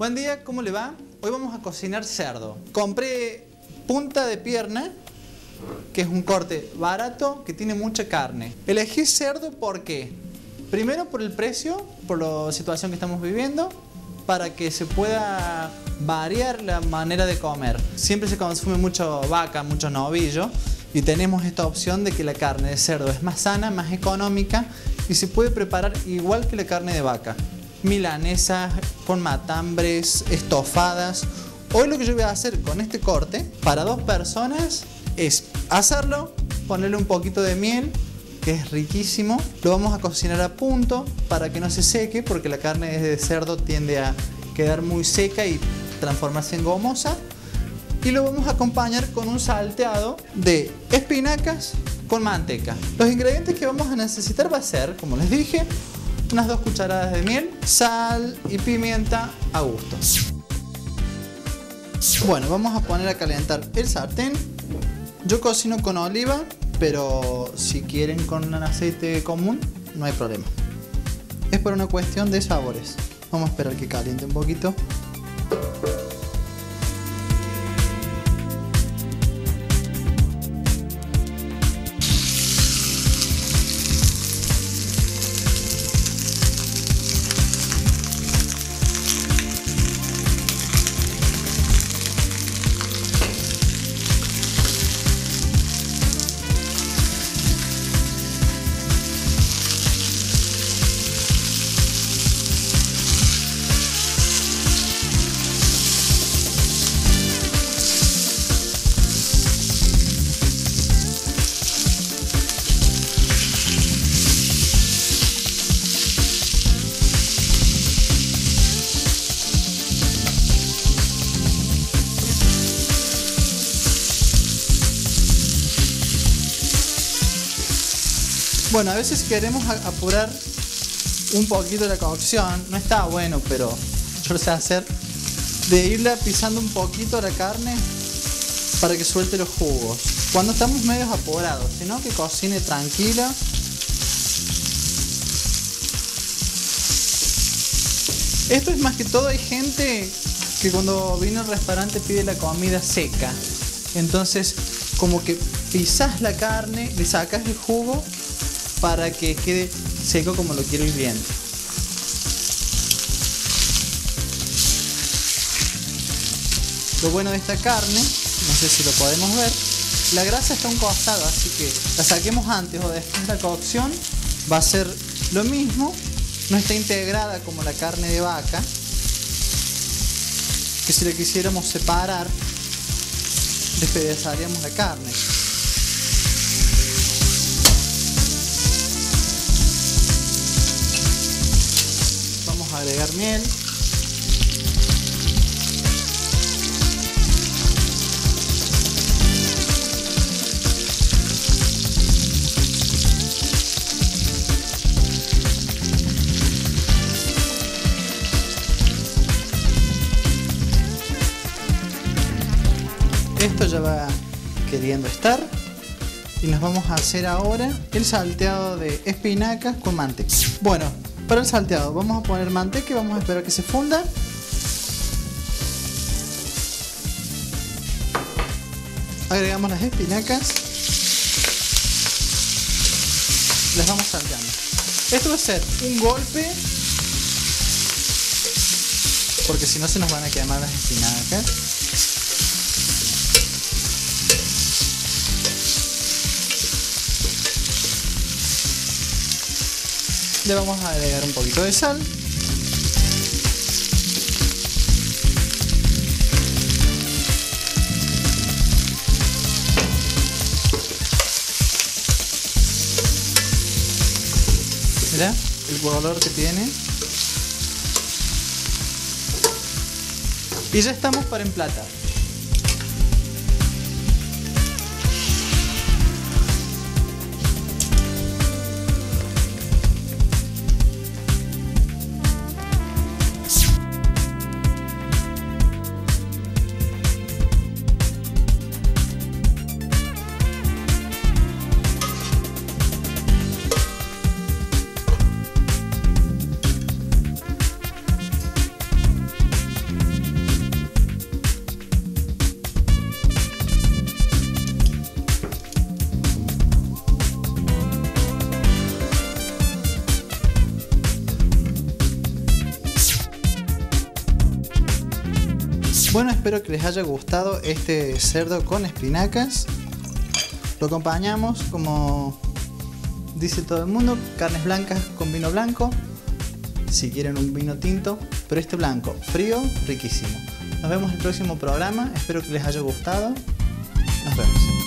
Buen día, ¿cómo le va? Hoy vamos a cocinar cerdo. Compré punta de pierna, que es un corte barato, que tiene mucha carne. Elegí cerdo porque, primero por el precio, por la situación que estamos viviendo, para que se pueda variar la manera de comer. Siempre se consume mucho vaca, mucho novillo, y tenemos esta opción de que la carne de cerdo es más sana, más económica y se puede preparar igual que la carne de vaca milanesas con matambres, estofadas. Hoy lo que yo voy a hacer con este corte para dos personas es hacerlo, ponerle un poquito de miel, que es riquísimo. Lo vamos a cocinar a punto para que no se seque, porque la carne de cerdo tiende a quedar muy seca y transformarse en gomosa. Y lo vamos a acompañar con un salteado de espinacas con manteca. Los ingredientes que vamos a necesitar va a ser, como les dije, unas dos cucharadas de miel, sal y pimienta a gusto. Bueno, vamos a poner a calentar el sartén. Yo cocino con oliva, pero si quieren con un aceite común, no hay problema. Es por una cuestión de sabores. Vamos a esperar que caliente un poquito. Bueno, a veces queremos apurar un poquito la cocción, no está bueno, pero yo lo sé hacer, de irla pisando un poquito la carne para que suelte los jugos. Cuando estamos medio apurados, sino que cocine tranquila. Esto es más que todo, hay gente que cuando viene al restaurante pide la comida seca. Entonces, como que pisas la carne, le sacas el jugo para que quede seco como lo quiero ir viendo. Lo bueno de esta carne, no sé si lo podemos ver, la grasa está un costado, así que la saquemos antes o después de la cocción, va a ser lo mismo, no está integrada como la carne de vaca, que si la quisiéramos separar, despedazaríamos la carne. Agregar miel. Esto ya va queriendo estar y nos vamos a hacer ahora el salteado de espinacas con manteca. Bueno, para el salteado vamos a poner manteca y vamos a esperar que se funda. Agregamos las espinacas. Las vamos salteando. Esto va a ser un golpe porque si no se nos van a quemar las espinacas. Le vamos a agregar un poquito de sal. Mira el color que tiene. Y ya estamos para emplatar. Bueno, espero que les haya gustado este cerdo con espinacas. Lo acompañamos, como dice todo el mundo, carnes blancas con vino blanco. Si quieren un vino tinto, pero este blanco, frío, riquísimo. Nos vemos en el próximo programa. Espero que les haya gustado. Nos vemos.